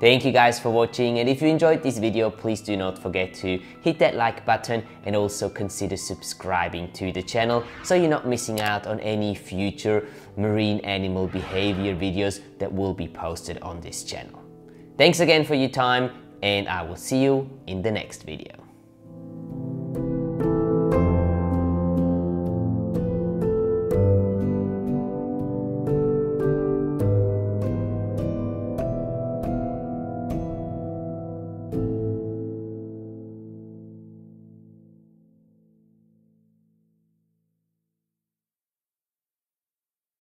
Thank you guys for watching and if you enjoyed this video please do not forget to hit that like button and also consider subscribing to the channel so you're not missing out on any future marine animal behavior videos that will be posted on this channel. Thanks again for your time and I will see you in the next video.